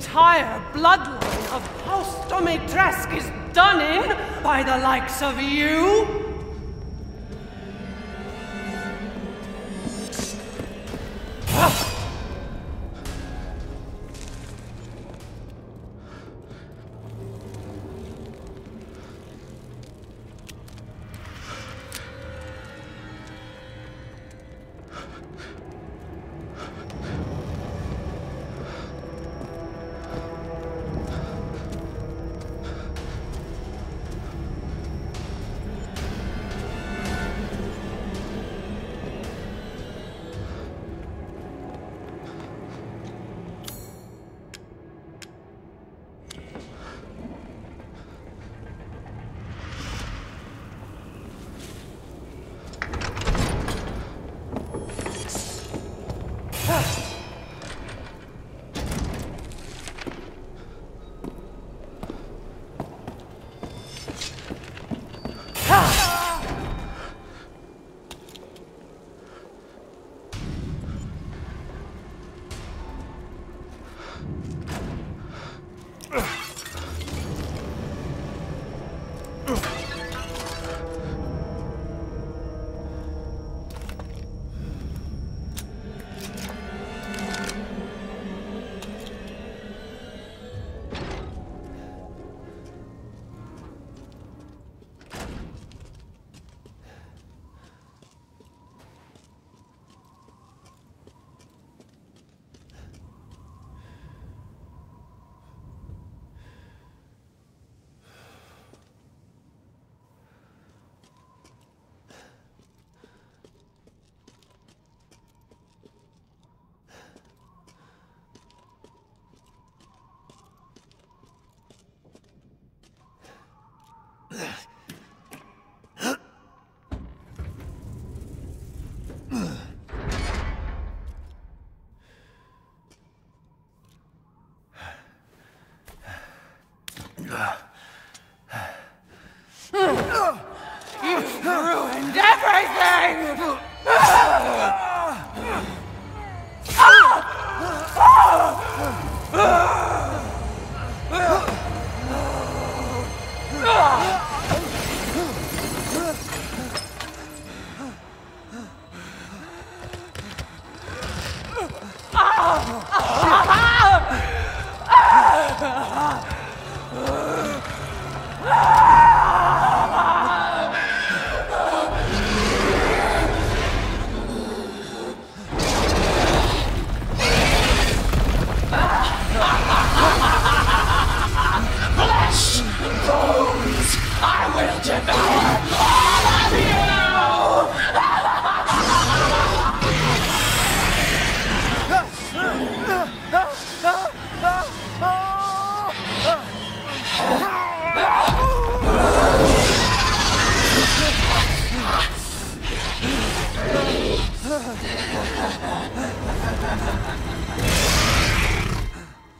entire bloodline of House Dimitrescu is done in by the likes of you? You've ruined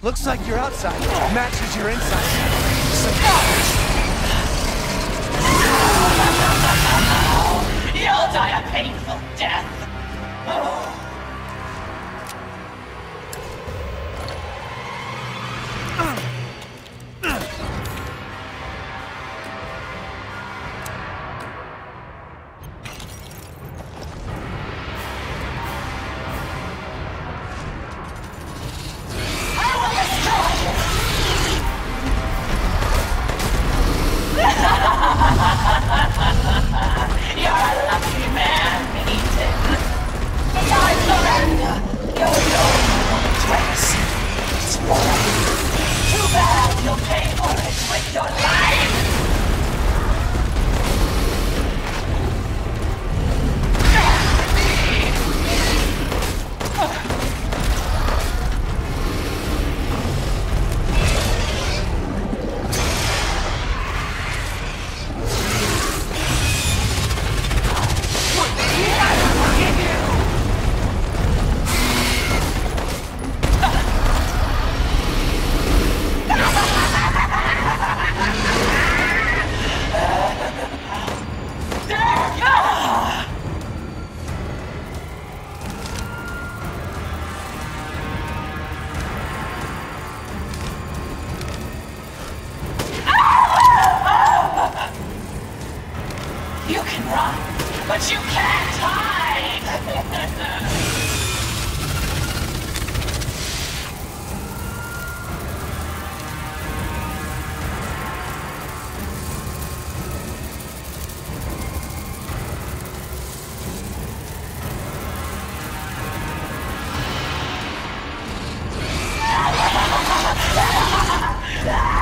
Looks like your outside matches your inside. ハハハハ!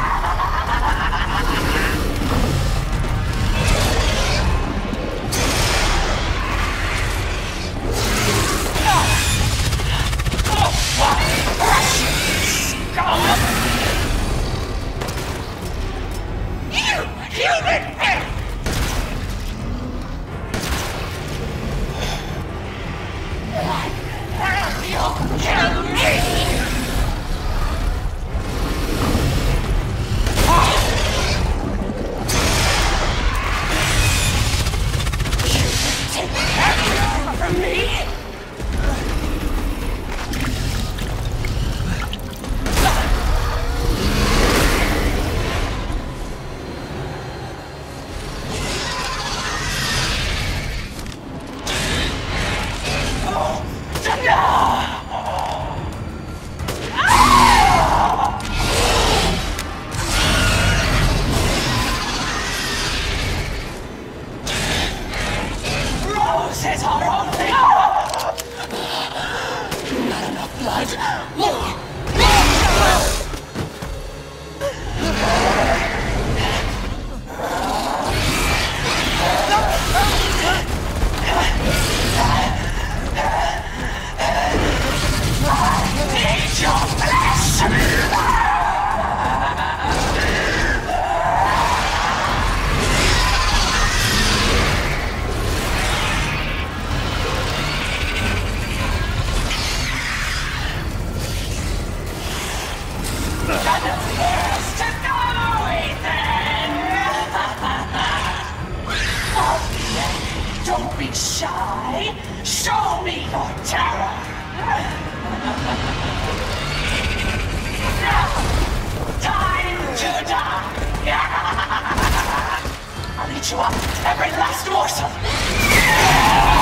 사람! Don't be shy. Show me your terror. Now, time to die. I'll eat you up, every last morsel.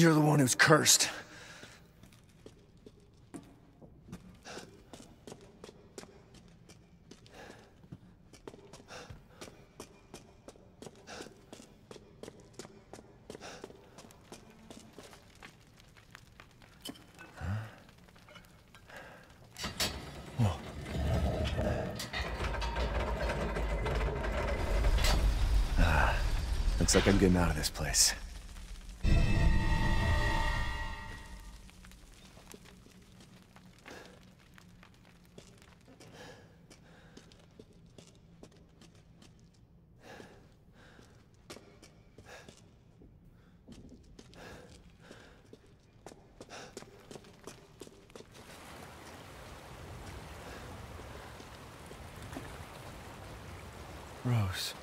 You're the one who's cursed. Looks like I'm getting out of this place. Rose.